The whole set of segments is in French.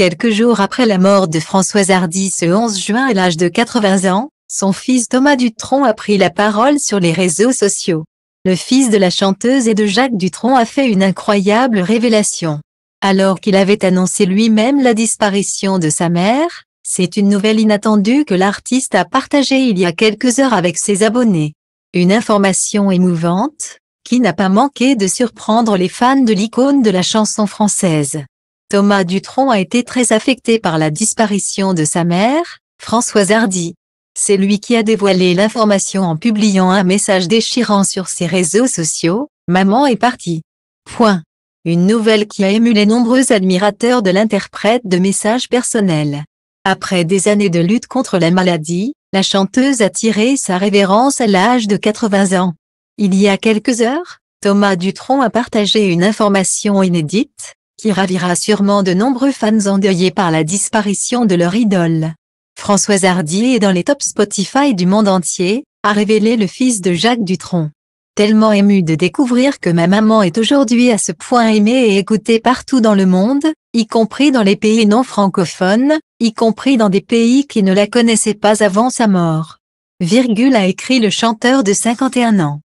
Quelques jours après la mort de Françoise Hardy ce 11 juin à l'âge de 80 ans, son fils Thomas Dutronc a pris la parole sur les réseaux sociaux. Le fils de la chanteuse et de Jacques Dutronc a fait une incroyable révélation. Alors qu'il avait annoncé lui-même la disparition de sa mère, c'est une nouvelle inattendue que l'artiste a partagée il y a quelques heures avec ses abonnés. Une information émouvante, qui n'a pas manqué de surprendre les fans de l'icône de la chanson française. Thomas Dutronc a été très affecté par la disparition de sa mère, Françoise Hardy. C'est lui qui a dévoilé l'information en publiant un message déchirant sur ses réseaux sociaux, Maman est partie. Point. Une nouvelle qui a ému les nombreux admirateurs de l'interprète de messages personnels. Après des années de lutte contre la maladie, la chanteuse a tiré sa révérence à l'âge de 80 ans. Il y a quelques heures, Thomas Dutronc a partagé une information inédite, qui ravira sûrement de nombreux fans endeuillés par la disparition de leur idole. Françoise Hardy est dans les tops Spotify du monde entier, a révélé le fils de Jacques Dutronc. Tellement ému de découvrir que ma maman est aujourd'hui à ce point aimée et écoutée partout dans le monde, y compris dans les pays non francophones, y compris dans des pays qui ne la connaissaient pas avant sa mort. Virgule a écrit le chanteur de 51 ans.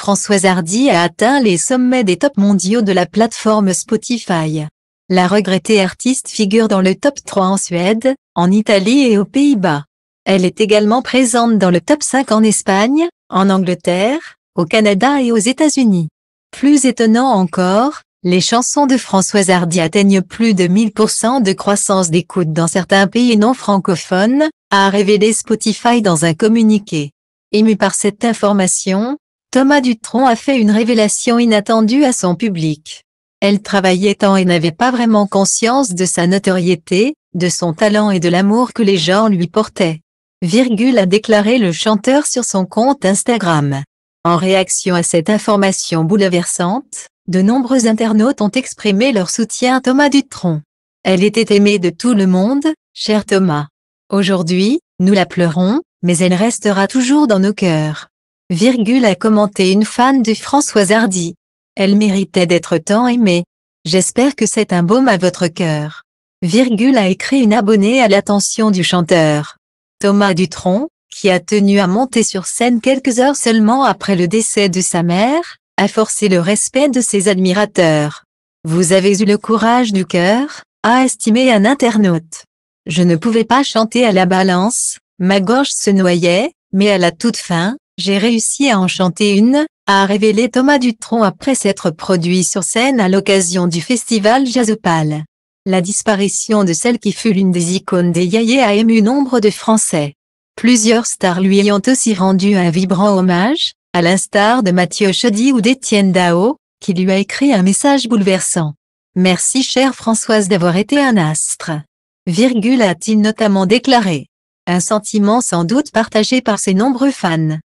Françoise Hardy a atteint les sommets des tops mondiaux de la plateforme Spotify. La regrettée artiste figure dans le top 3 en Suède, en Italie et aux Pays-Bas. Elle est également présente dans le top 5 en Espagne, en Angleterre, au Canada et aux États-Unis. Plus étonnant encore, les chansons de Françoise Hardy atteignent plus de 1000% de croissance d'écoute dans certains pays non francophones, a révélé Spotify dans un communiqué. Ému par cette information, Thomas Dutronc a fait une révélation inattendue à son public. Elle travaillait tant et n'avait pas vraiment conscience de sa notoriété, de son talent et de l'amour que les gens lui portaient. Virgule a déclaré le chanteur sur son compte Instagram. En réaction à cette information bouleversante, de nombreux internautes ont exprimé leur soutien à Thomas Dutronc. Elle était aimée de tout le monde, cher Thomas. Aujourd'hui, nous la pleurons, mais elle restera toujours dans nos cœurs. Virgule a commenté une fan de Françoise Hardy. Elle méritait d'être tant aimée. J'espère que c'est un baume à votre cœur. Virgule a écrit une abonnée à l'attention du chanteur. Thomas Dutronc, qui a tenu à monter sur scène quelques heures seulement après le décès de sa mère, a forcé le respect de ses admirateurs. Vous avez eu le courage du cœur, a estimé un internaute. Je ne pouvais pas chanter à la balance, ma gorge se noyait, mais à la toute fin, j'ai réussi à en chanter une, a révélé Thomas Dutronc après s'être produit sur scène à l'occasion du festival Jazzopal. La disparition de celle qui fut l'une des icônes des Yayés a ému nombre de Français. Plusieurs stars lui ayant aussi rendu un vibrant hommage, à l'instar de Mathieu Chaudy ou d'Étienne Dao, qui lui a écrit un message bouleversant. Merci chère Françoise d'avoir été un astre. Virgule a-t-il notamment déclaré. Un sentiment sans doute partagé par ses nombreux fans.